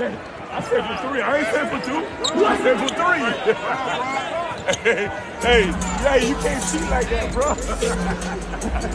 I said for three. I ain't said for two. I said for three. hey, hey, yeah, you can't cheat like that, bro.